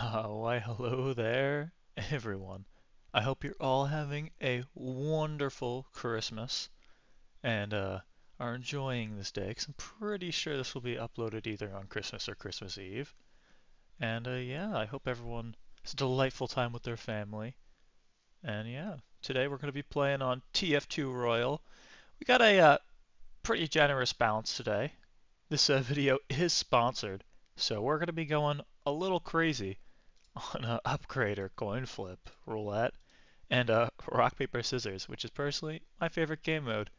Uh, why, hello there, everyone. I hope you're all having a wonderful Christmas and uh, are enjoying this day because I'm pretty sure this will be uploaded either on Christmas or Christmas Eve. And uh, yeah, I hope everyone has a delightful time with their family. And yeah, today we're going to be playing on TF2 Royal. We got a uh, pretty generous balance today. This uh, video is sponsored, so we're going to be going a little crazy on a upgrader coin flip roulette and uh, rock paper scissors, which is personally my favorite game mode.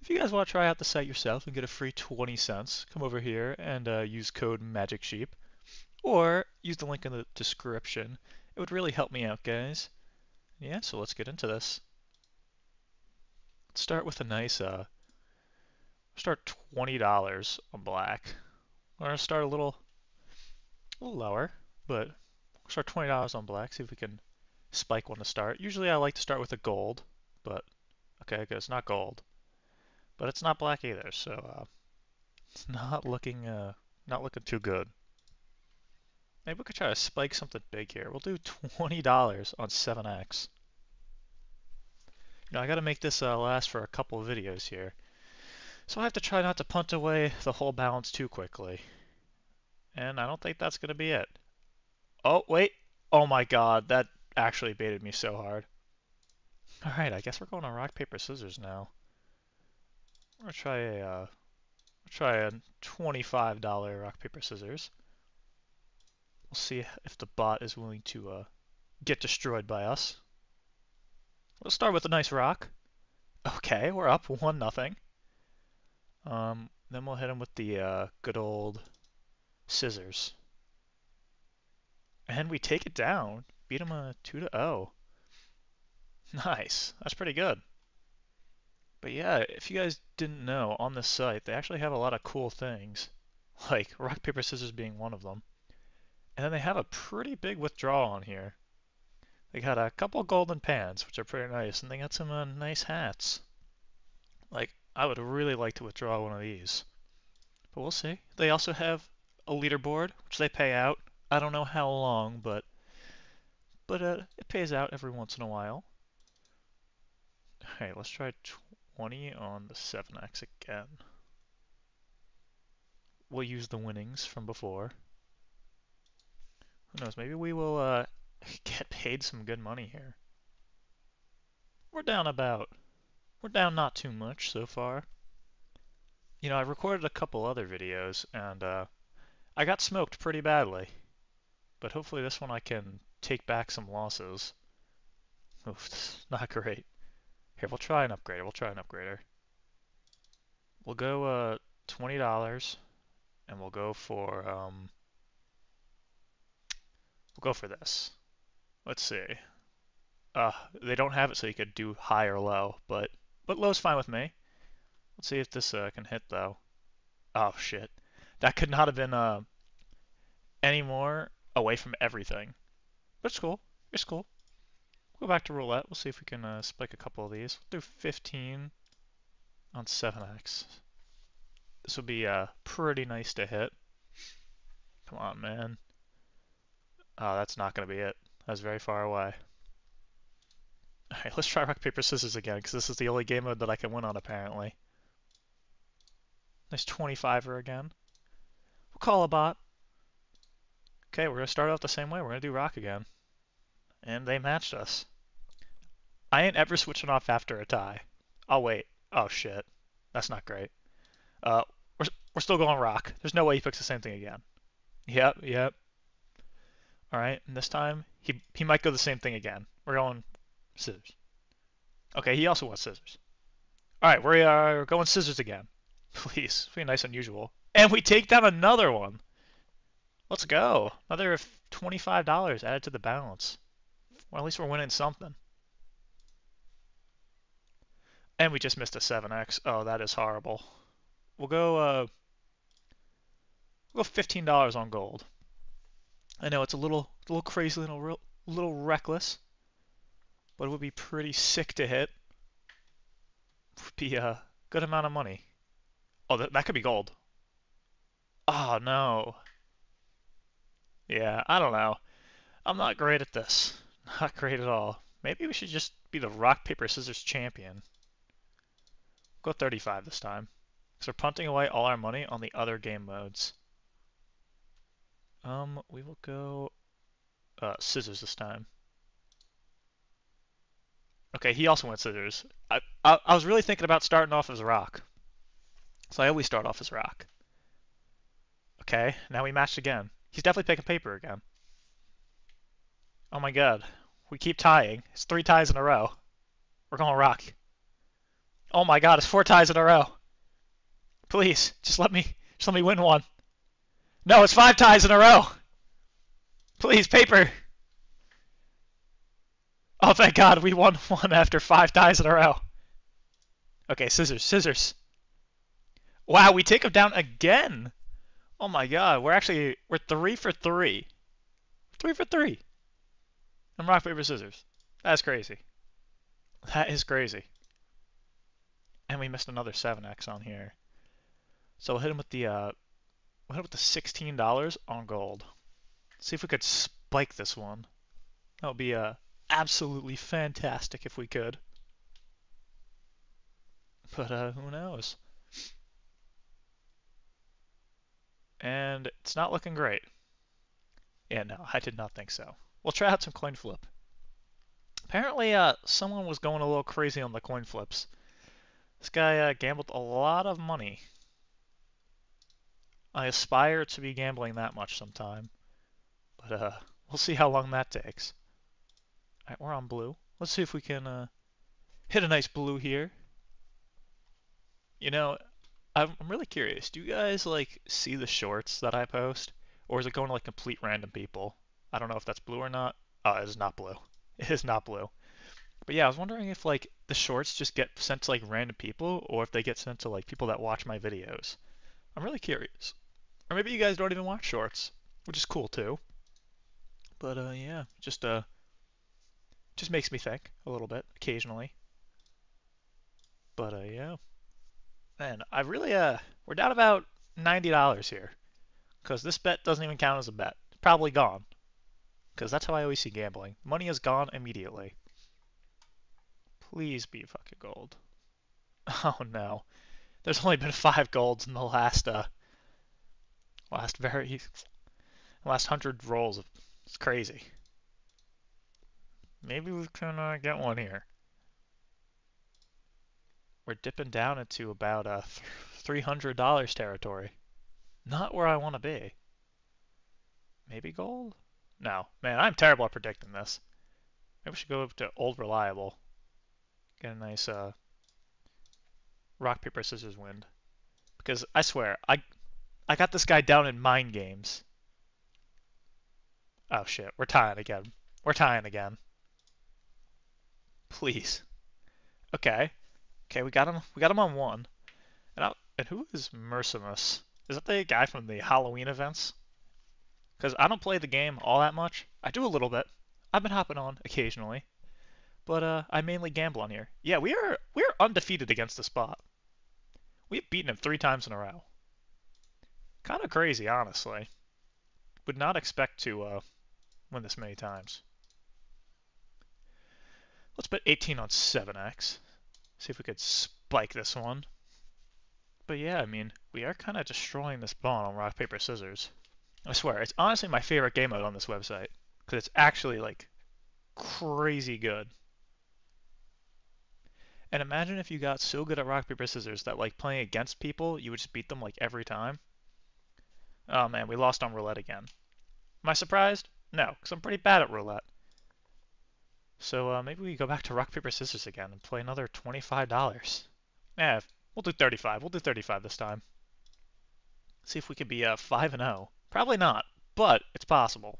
If you guys want to try out the site yourself and get a free 20 cents, come over here and uh, use code Magic Sheep, or use the link in the description. It would really help me out, guys. Yeah, so let's get into this. Let's start with a nice uh, start $20 on black. We're gonna start a little a little lower, but start $20 on black, see if we can spike one to start. Usually I like to start with a gold, but okay, it's not gold. But it's not black either, so uh, it's not looking uh, not looking too good. Maybe we could try to spike something big here. We'll do $20 on 7x. You know, I gotta make this uh, last for a couple of videos here. So I have to try not to punt away the whole balance too quickly. And I don't think that's going to be it. Oh, wait. Oh my god, that actually baited me so hard. Alright, I guess we're going on rock, paper, scissors now. To try a, uh, try a $25 rock, paper, scissors. We'll see if the bot is willing to uh, get destroyed by us. Let's start with a nice rock. Okay, we're up 1 nothing. Um, then we'll hit him with the uh, good old scissors. And we take it down. Beat them a 2 to 0. Nice. That's pretty good. But yeah, if you guys didn't know, on this site, they actually have a lot of cool things. Like rock, paper, scissors being one of them. And then they have a pretty big withdrawal on here. They got a couple golden pans, which are pretty nice, and they got some uh, nice hats. Like, I would really like to withdraw one of these. But we'll see. They also have a leaderboard, which they pay out. I don't know how long, but but uh, it pays out every once in a while. Alright, let's try 20 on the 7x again. We'll use the winnings from before. Who knows, maybe we will uh, get paid some good money here. We're down about, we're down not too much so far. You know, I recorded a couple other videos, and uh, I got smoked pretty badly. But hopefully this one I can take back some losses. Oof, not great. Here, we'll try an upgrader. We'll try an upgrader. We'll go uh, $20, and we'll go for, um, we'll go for this. Let's see. Uh, they don't have it so you could do high or low, but, but low's fine with me. Let's see if this uh, can hit, though. Oh, shit. That could not have been uh, any more away from everything. But it's cool. It's cool. Go back to roulette. We'll see if we can uh, spike a couple of these. We'll do 15 on 7x. This will be uh, pretty nice to hit. Come on, man. Oh, that's not going to be it. That was very far away. Alright, let's try rock, paper, scissors again, because this is the only game mode that I can win on, apparently. Nice 25er again. We'll call a bot. Okay, we're going to start out the same way. We're going to do rock again. And they matched us. I ain't ever switching off after a tie. I'll wait. Oh, shit. That's not great. Uh, we're, we're still going rock. There's no way he picks the same thing again. Yep, yep. All right, and this time he, he might go the same thing again. We're going scissors. Okay, he also wants scissors. All right, we are going scissors again. Please, be nice and unusual. And we take down another one. Let's go. Another $25 added to the balance. Well, at least we're winning something. And we just missed a 7x. Oh, that is horrible. We'll go, uh, we'll go $15 on gold. I know it's a little, a little crazy, a little, little reckless, but it would be pretty sick to hit. Would be a good amount of money. Oh, that, that could be gold. Oh, no. Yeah, I don't know. I'm not great at this. Not great at all. Maybe we should just be the rock, paper, scissors champion. Go 35 this time. Because we're punting away all our money on the other game modes. Um, we will go uh, scissors this time. Okay, he also went scissors. I, I, I was really thinking about starting off as rock. So I always start off as rock. Okay, now we matched again. He's definitely picking paper again. Oh my god. We keep tying. It's three ties in a row. We're going rock. Oh my god, it's four ties in a row. Please, just let me just let me win one. No, it's five ties in a row. Please, paper. Oh, thank God, we won one after five ties in a row. Okay, scissors, scissors. Wow, we take him down again. Oh my God, we're actually we're three for three. Three for three. I'm rock paper scissors. That's crazy. That is crazy. And we missed another 7x on here. So we'll hit him with the uh, we'll hit him with the $16 on gold. See if we could spike this one. That would be uh, absolutely fantastic if we could. But uh, who knows? And it's not looking great. Yeah, no, I did not think so. We'll try out some coin flip. Apparently, uh, someone was going a little crazy on the coin flips. This guy uh, gambled a lot of money. I aspire to be gambling that much sometime. But uh, we'll see how long that takes. Alright, we're on blue. Let's see if we can uh, hit a nice blue here. You know, I'm, really curious. Do you guys like see the shorts that I post? Or is it going to like complete random people? I don't know if that's blue or not. Oh, it is not blue. It is not blue. But yeah, I was wondering if like the shorts just get sent to like random people or if they get sent to like people that watch my videos. I'm really curious. Or maybe you guys don't even watch shorts, which is cool too. But uh yeah, just uh just makes me think a little bit occasionally. But uh yeah. Man, I really uh we're down about $90 here. Cuz this bet doesn't even count as a bet. It's probably gone. Because that's how I always see gambling. Money is gone immediately. Please be fucking gold. Oh no. There's only been five golds in the last, uh, last very, last hundred rolls. It's crazy. Maybe we can uh, get one here. We're dipping down into about uh, $300 territory. Not where I want to be. Maybe gold? No. Man, I'm terrible at predicting this. Maybe we should go up to old reliable. Get a nice uh, rock, paper, scissors wind. Because I swear, I I got this guy down in mind games. Oh shit, we're tying again. We're tying again. Please. Okay. Okay, we got him we got him on one. And I, and who is Merasmus? Is that the guy from the Halloween events? Because I don't play the game all that much. I do a little bit. I've been hopping on occasionally. But uh, I mainly gamble on here. Yeah, we are we're undefeated against the spot. We've beaten him three times in a row. Kind of crazy, honestly. Would not expect to uh, win this many times. Let's bet 18 on 7x. See if we could spike this one. But yeah, I mean, we are kind of destroying this ball on rock, paper, scissors. I swear, it's honestly my favorite game mode on this website. Because it's actually, like, crazy good. And imagine if you got so good at rock, paper, scissors that, like, playing against people, you would just beat them, like, every time. Oh, man, we lost on roulette again. Am I surprised? No, because I'm pretty bad at roulette. So uh, maybe we go back to rock, paper, scissors again and play another $25. Yeah, we'll do 35. We'll do 35 this time. See if we can be uh, 5 and 0. Probably not, but it's possible.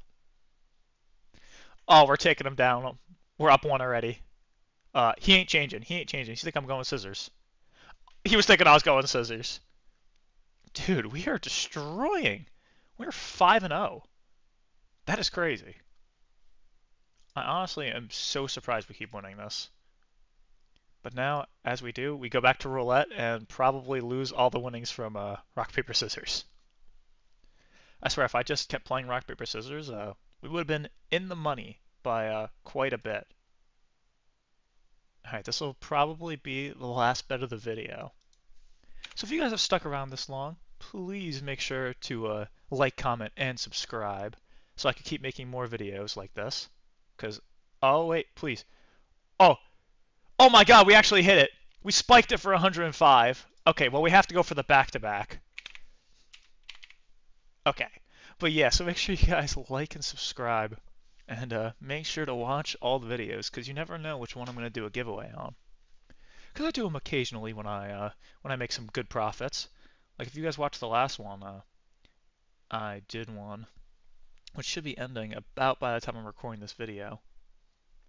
Oh, we're taking him down. We're up one already. Uh, he ain't changing. He ain't changing. He think I'm going with scissors. He was thinking I was going scissors. Dude, we are destroying. We're 5 and 0. That is crazy. I honestly am so surprised we keep winning this. But now, as we do, we go back to roulette and probably lose all the winnings from uh, rock, paper, scissors. I swear, if I just kept playing rock, paper, scissors, uh, we would have been in the money by uh, quite a bit. Alright, this will probably be the last bit of the video. So if you guys have stuck around this long, please make sure to uh, like, comment, and subscribe so I can keep making more videos like this. Because, oh wait, please. Oh, oh my god, we actually hit it. We spiked it for 105. Okay, well we have to go for the back-to-back. -back. Okay, but yeah, so make sure you guys like and subscribe. And uh, make sure to watch all the videos, because you never know which one I'm going to do a giveaway on. Because I do them occasionally when I uh, when I make some good profits. Like if you guys watched the last one, uh, I did one, which should be ending about by the time I'm recording this video.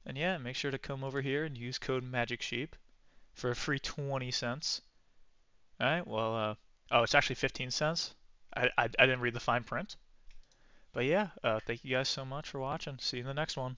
And yeah, make sure to come over here and use code MAGICSheep for a free 20 cents. Alright, well, uh, oh, it's actually 15 cents. I, I, I didn't read the fine print. But yeah, uh, thank you guys so much for watching. See you in the next one.